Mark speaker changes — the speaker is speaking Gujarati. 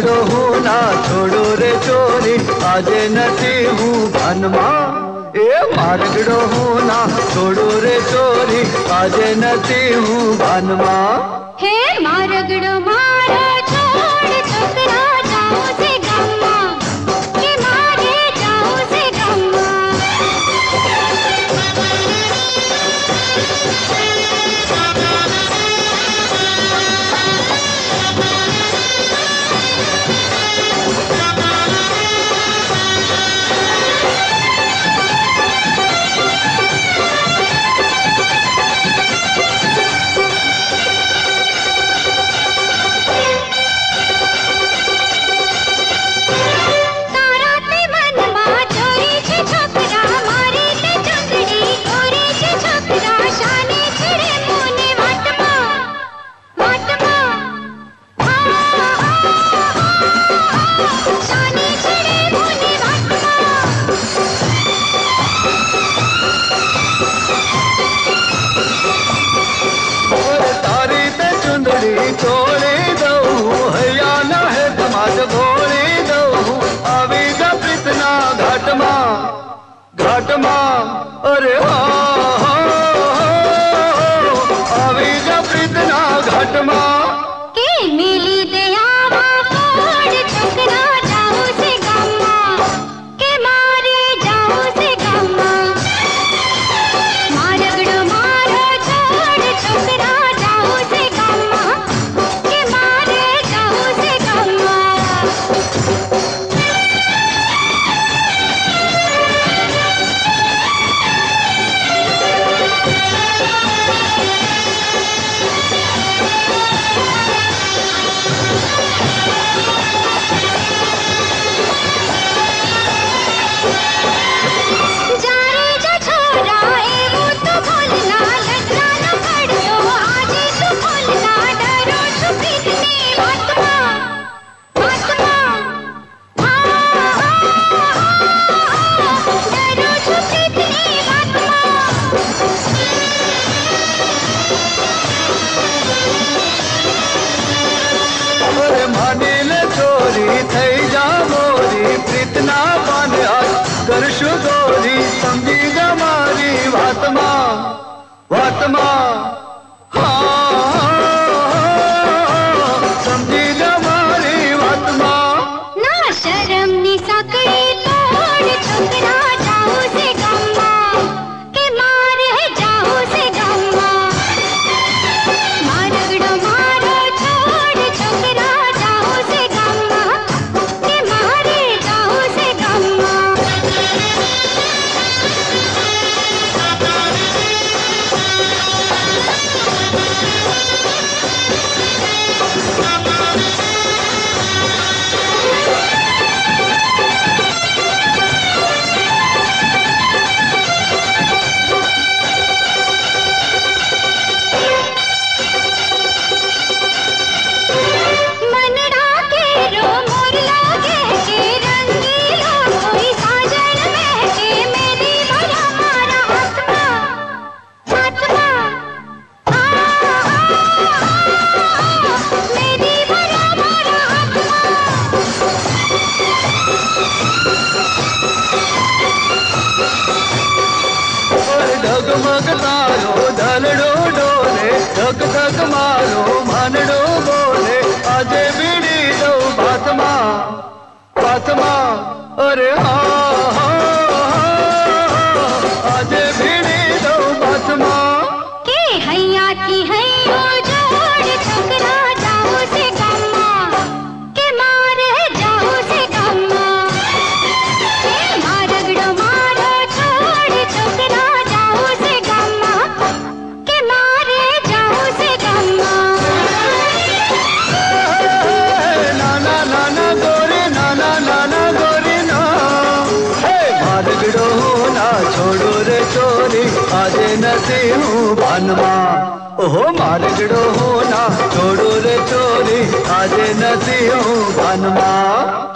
Speaker 1: છેડો હો ના છોડો રે ચોરી, આજે નથી હું ભાનમાં
Speaker 2: એ માર્ગડો હું ના છોડો
Speaker 1: રે ચોરી, આજે નથી હું ભાનમાં હે
Speaker 2: માર્ગડો મારા ઘાટમાં
Speaker 1: અરે હા ગોરી થઈ જા ગોરી પ્રીતના પાને કરશું ગોરી સમજી જા મારી વાતમાં વાતમાં. તારો ધનડો ડોલે, ધક ધક મારો, માનડો બોલે, આજે બીડી દઉં ભાતમાં ભાતમાં. અરે હા.
Speaker 2: છોડો
Speaker 1: રે ચોરી, આજે નથી હું ભાનમાં. ઓહો, મારગડો હોના, છોડો રે ચોરી, આજે નથી હું ભાનમાં.